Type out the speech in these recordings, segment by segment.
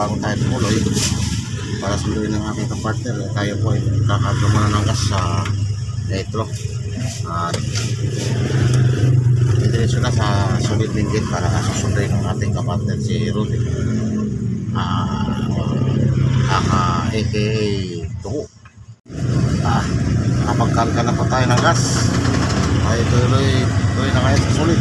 na kaya bago tayo tumuloy. Para sunduin ng aking kapartner eh, tayo po ay kakagawa ng gas sa retro. At didiretso na sa solid linggit para susunduin ng ating kapartner si Rudy. Ah aka aka Tuko ah nakapagkarga na po tayo ng gas tayo tuloy tuloy na kayo sa solid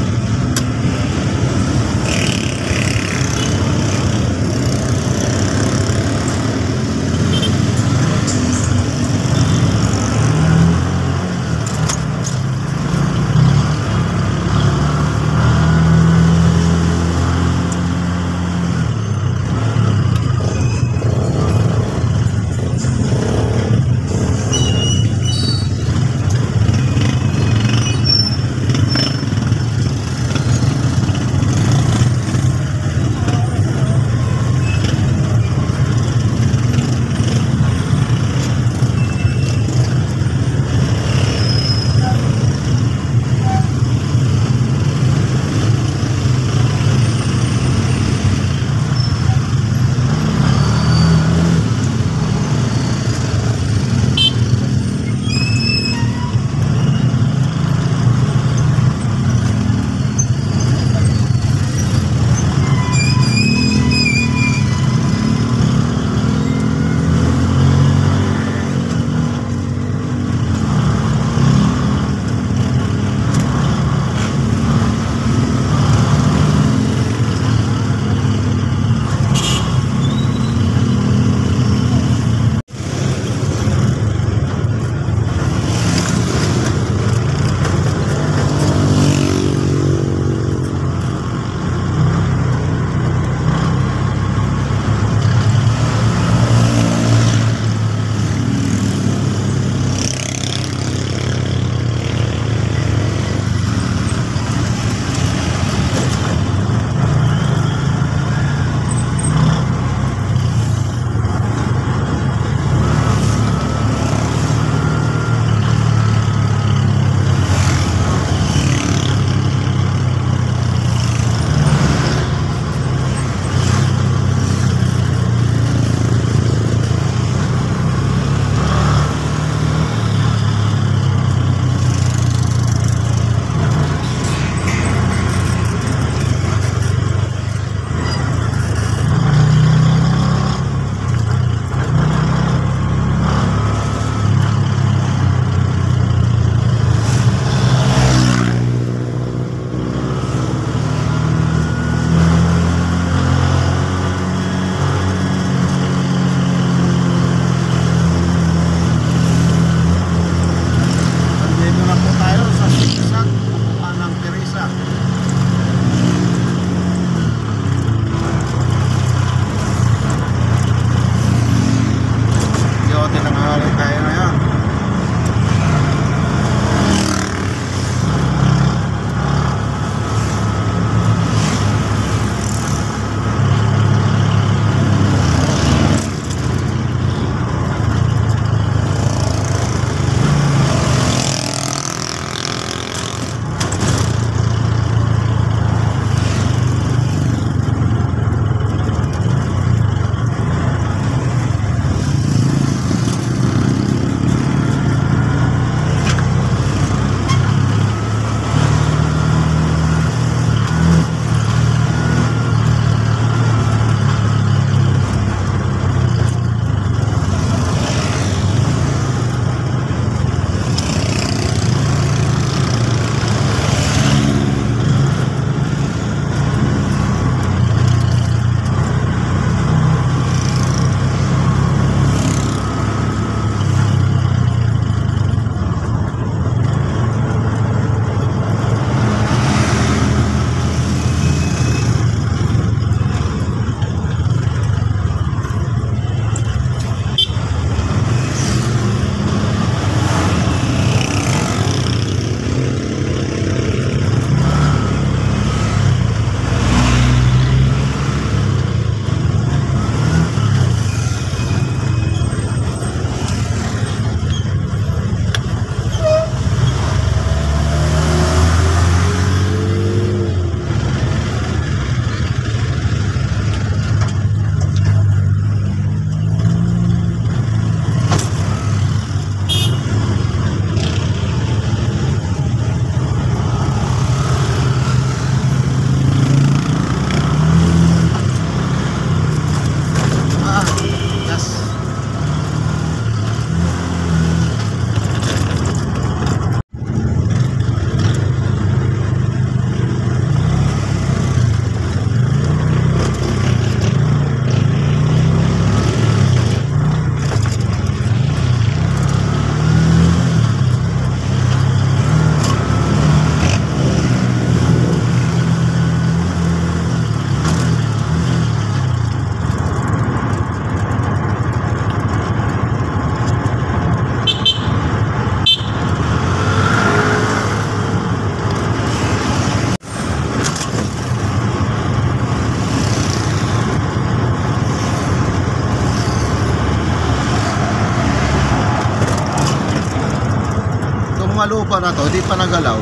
malupa na to, di pa nagalaw.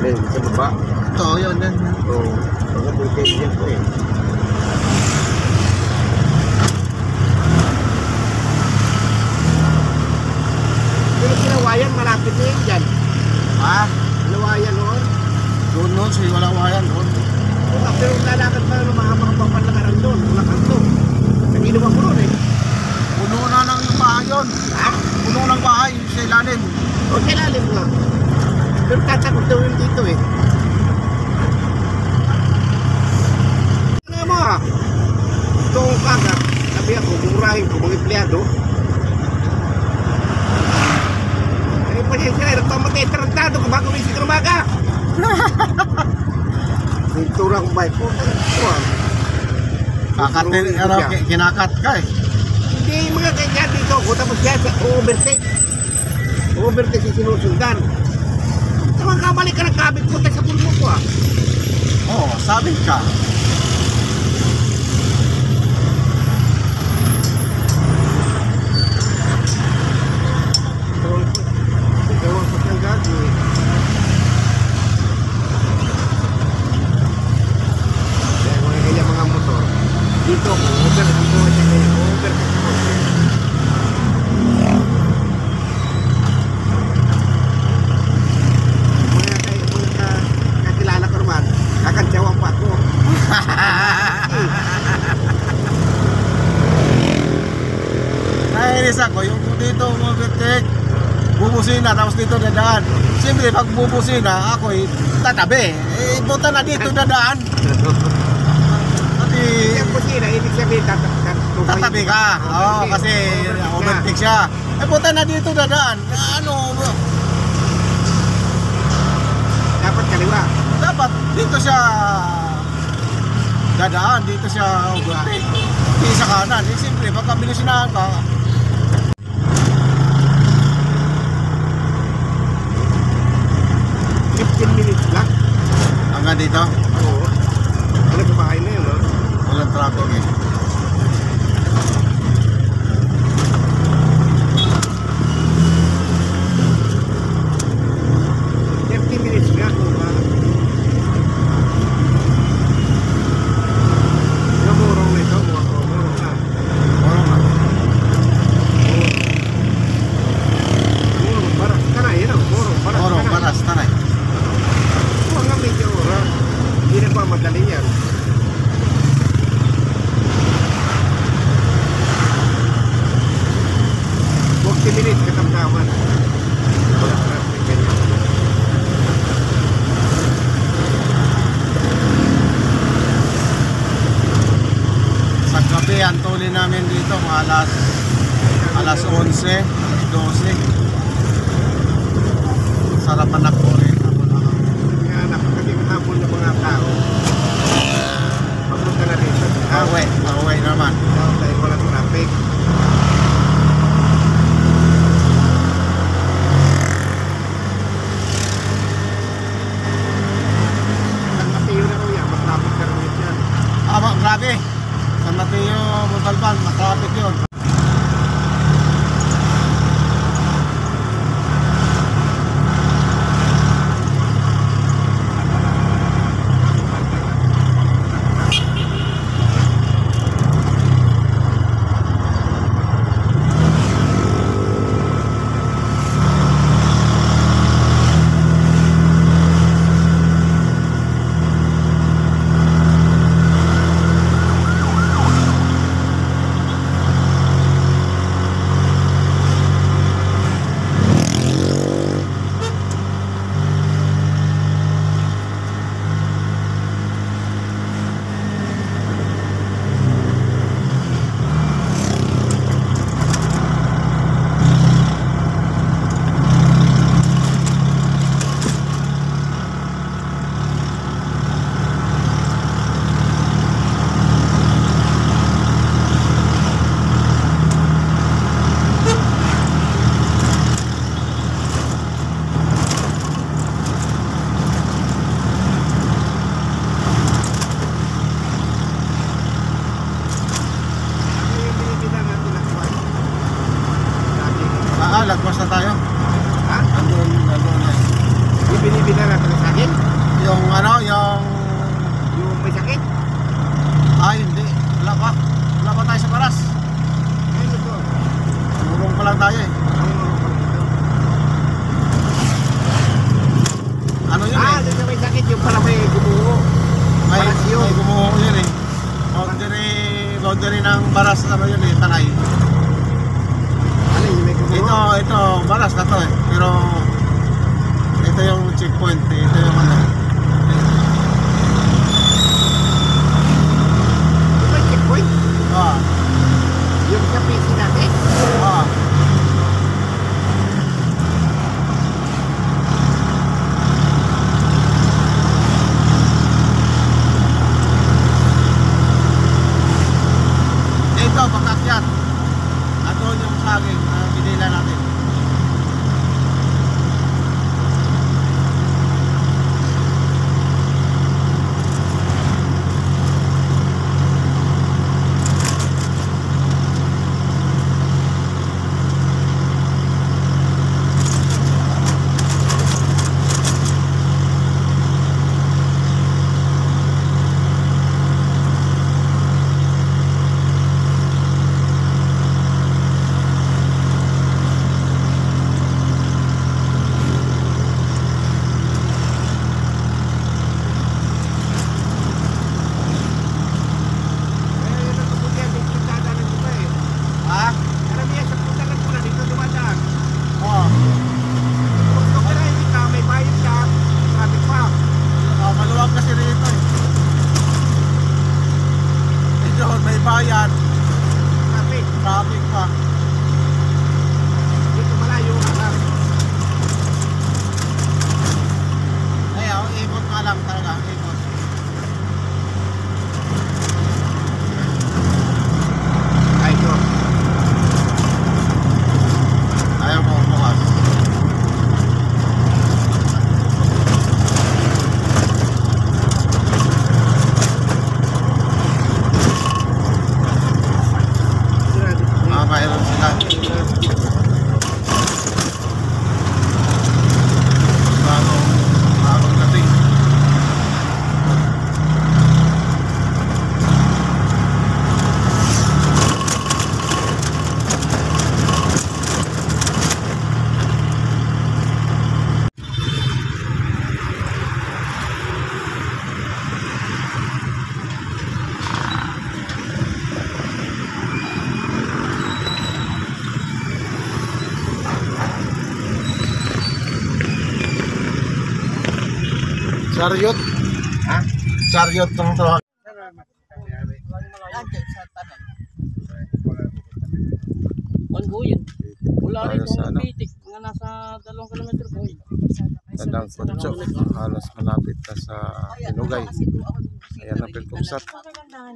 Eh, sa baba. Ito, yun, yan. Oo. Mga bulkhead yan po eh. Pero sinawayan, malapit na yun dyan. Ha? Sinawayan noon. Doon nun, sa walang wayan doon. Oo, pero lalakad pa ng mga mga papalakaran doon. Wala kanto. Nag-inuman ko noon eh. Puno na ng bahay yun. Ha? Puno ng bahay sa ilalim. O, kailalim nga. Pero tatakot daw yun dito eh. Ano mo ah? Ito ang kaga. Sabi ako, mumurahin ko mga empleyado. Ay, pasensya na, nagpamatay tarantado ko bago may sikar umaga. Pintura kong bike ko. Ito ah. Kakatin, ano, ko kinakat ka eh. Hindi mga ganyan dito ako tapos siya sa overtake. Overtake sa sinusundan. Naman kabalik ka ng kabit ko tayo sa pulmo ko ah. Oo, sabi ka. So, ikaw ang sakyang gagi. Kaya mga ganyan mga motor. Dito ako, over, dito ako siya ganyan, over ka sa motor. Mga kayo, mga ka- kakilala ko naman, kakantsawan pa ako. Nainis ako, yung dito overtake, bubusina, tapos dito dadaan. Bubusina, ako eh, tatabi. Eh, punta na dito dadaan. Pati, Yung kusina, ibig sabihin, tatak- tatabi ka. Oo, kasi overtake siya. Eh, punta na dito dadaan. Ano, Dapat kaliwa. dapat dito siya dadaan, dito siya overtake. Hindi sa kanan. Eh, siyempre, pagka binisinahan ka, hanggang dito, Oo. Ano kumain na yun, no? walang traffic eh. Fifteen minutes nga kung ba. Yung murong na ito, murong, murong na. Ano na? Murong, paras ka na, yun ang murong, paras Oro, ka na. paras, tanay. Oo nga, medyo oras. Hindi na pa madali yan. Forty minutes katamtaman. Wala traffic ganyan. Sa gabi, tuli namin dito, mga alas, alas 11, alas 12. Sarapan na po rin. Kaya napakating hapon ng mga tao. Papunta na rito. Pauwi, pauwi naman. Dahil walang traffic. Chariot. Ha? Chariot tong to. One buyan. Wala rin Tayo sa kung ano? pitik. Mga nasa dalawang kilometro po. Tandang Kutso. Halos malapit na sa Pinugay. Ayan ang ha.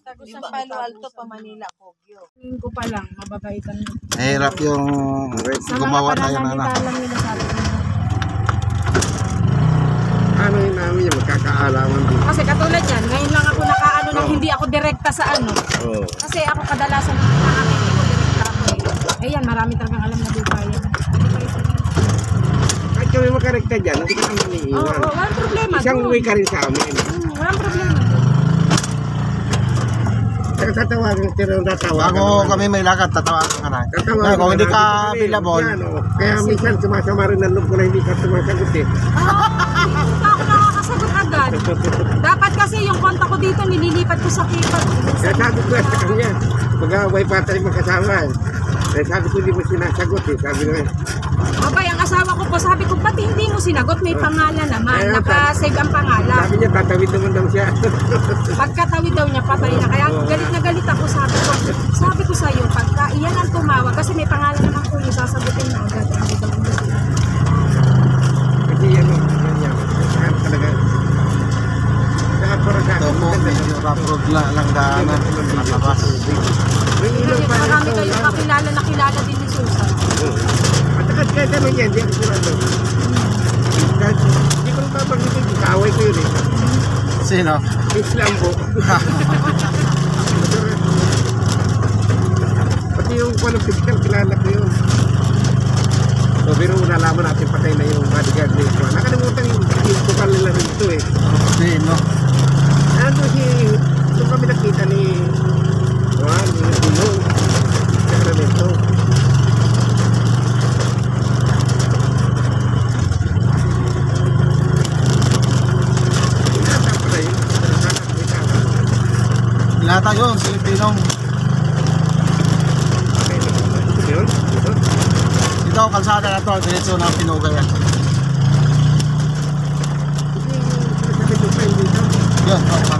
Tagusan. Palo Alto pa Manila, Kogyo. Tingin ko pa lang, mababaitan mo. Mahirap yung gumawa na yun, ano. lang nila sa atin. Ano yun namin yung magkakaalaman dito. Kasi katulad yan, ngayon lang ako nakaano na Oo. hindi ako direkta sa ano. Oo. Kasi ako kadalasan nakakita ko direkta ako eh. Eh yan, marami talagang alam na buka yan. Kahit kami makarekta dyan, hindi ka naman Oo, iiwan. oh, walang problema. Isang uwi ka rin sa amin. Hmm, walang problema. Tatawagan, pero tatawagan. Bago naman. kami may lakad, tatawagan ka na. Tatawagan kung hindi ka available, oh. Kaya minsan sumasama rin ang loob ko na hindi ka sumasagot eh. Dapat kasi yung konta ko dito, nililipat ko sa keypad. Kaya sabi ko sa kanya, mag-away pa tayo magkasama. Kaya sabi ko hindi mo sinasagot eh. Sabi eh. Abay, ang asawa ko po, sabi ko, ba't hindi mo sinagot? May pangalan naman. Ayun, Naka-save ang pangalan. Sabi niya, tatawid naman daw siya. Pagkatawid daw niya, patay na. Kaya galit na galit ako, sabi ko. Sabi ko sa'yo, pagka iyan ang tumawag, kasi may pangalan naman ko yung sasagutin mo agad. Hindi daw niya. Kasi yan o, yan yan. Saan talaga. Medyo rough road na lang daanan. Matakas. Rin marami kayong kakilala na kilala din ni Susan. At saka kahit ano yan, hindi ako sigurado. Hindi ko babanggitin, kaaway ko yun eh. Sino? Islam po. Pati yung paano physical, kilala ko yun. So, pero nalaman natin patay na yung bodyguard ni Juan. Nakalimutan yung tukal nila rito eh. Sino? kasi doon kami nakita ni Juan, ni Dino Sacramento. Lata yun, Pilipinong. Ito, kalsada na to, diretso ng Pinugayan Yan, yeah, okay.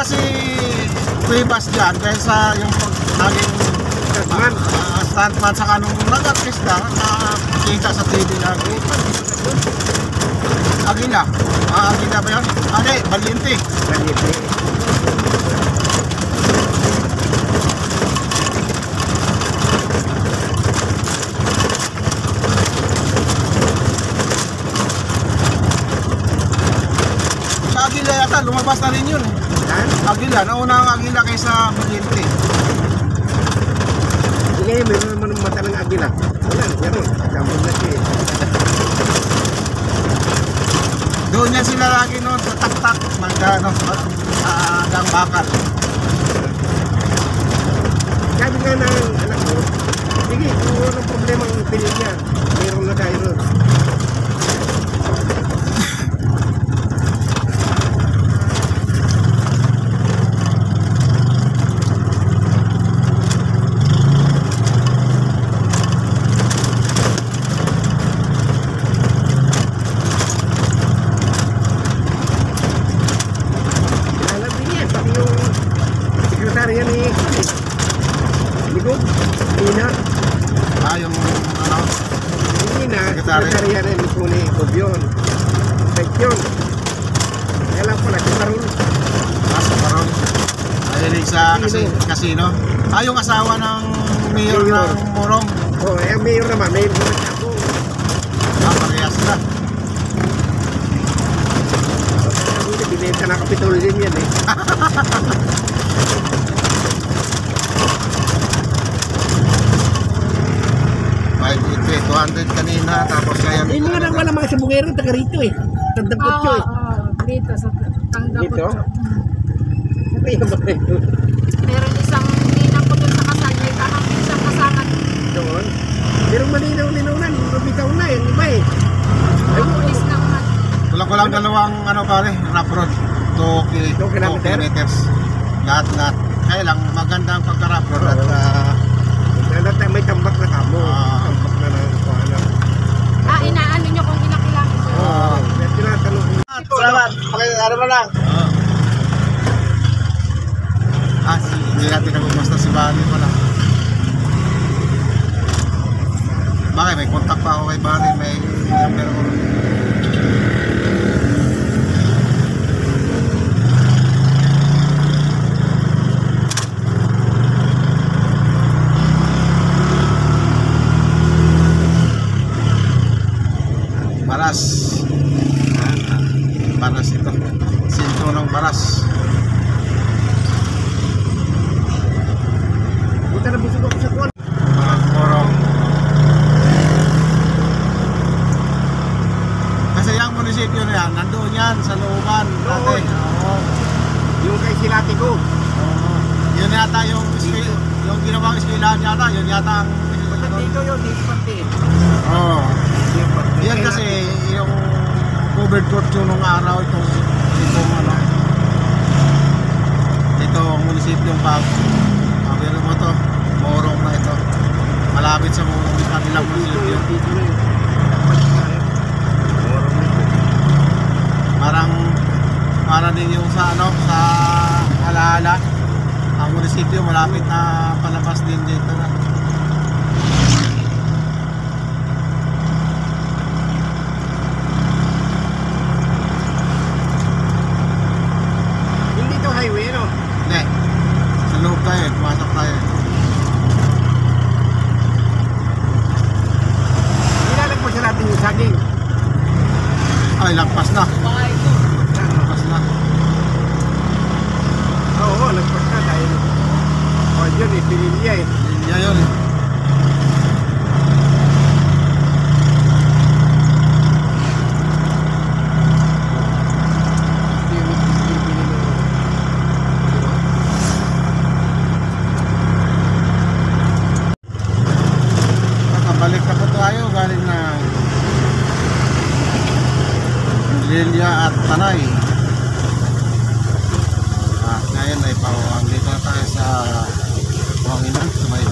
wala si Cuevas dyan kaysa yung naging stuntman. Uh, stuntman. Saka nung nag-artista nakakita sa TV na Agila ah, Agila ba yun? Ano eh, Balinti Balinti Sa Agila yata lumabas na rin yun eh. Ha? Agila, nauna ang agila kaysa kuryente. Hindi kayo, naman ang mata ng agila. Wala, meron. Kampon na siya. Eh. Doon niya sila lagi noon sa taktak, magkano, sa uh, gambakal. Sabi nga ng anak ko, sige, kung ano problema ang pilit niya, meron na tayo roon. Kasi, casino. Ah, yung asawa ng mayor Mayor. ng Morong. Oh, eh, mayor naman, mayor naman siya ako. Ah, parehas na. Hindi, binenta na kapitulo din yan eh. Five, eight, eight, 200 kanina, tapos kaya... Yung mga nang wala mga sabungero, taga rito eh. Tandapot Oo, ko eh. oo, dito sa Tanggap Dito? Sabi yung mga ito. Meron isang ninang ko dun sa kasal, may pamangkin siyang kasama. Doon. Pero malinaw-linaw na, lumitaw na yung iba eh. Ang pulis ng Wala ko lang dalawang ano pare, rough road. 2 ki- Two two kilometer? kilometers. Lahat lahat. Kaya lang maganda ang pagka-rough road at ah, Lalo tayo may tambak na kamo. Ah. Tambak na ng. Ah, inaano nyo kung ilang kilometer. Oo. Kaya tinatanong ko. Salamat. Pakilala mo lang. Ah, si, hindi natin nagpupusta si Bani pala. Bakit? May contact pa ako kay Bani. May number ko. Baras. Ah, Baras ito. Sintro ng Baras. Buta na busog ako sa kuwan. Mga korong. Kasi yung munisipyo na yan, nandoon yan sa looban dati. Doon. Oo. Yung kay Silati ko. Oo. Yun yata yung skill, yung ginawang skillan yata, yun yata ang Basta dito yun, dito pati. Oo. Dito pati. Yan kasi yung covered court yun nung araw itong itong ano itong munisipyong pag Pero mo to, Morong na ito. Malapit sa Morong yung kabilang Dito munisipyo. yun, dito na yun. Morong nito. Parang para din yung sa ano sa Alaala ang munisipyo malapit na palabas din dito na. Hindi to highway, no? Hindi. Sa loob tayo, eh. pumasok tayo. eh. Nilalagpas na natin yung saging. Ay, lagpas na. Bahay ko. Lagpas na. Oo, lagpas na dahil. O, yun eh, pinilya eh. Linya yun. eh. Ito yung pinili mo. Nakabalik na po tayo galing na Lilia at Tanay. At ngayon ay pawang dito na tayo sa Wanginan, sa may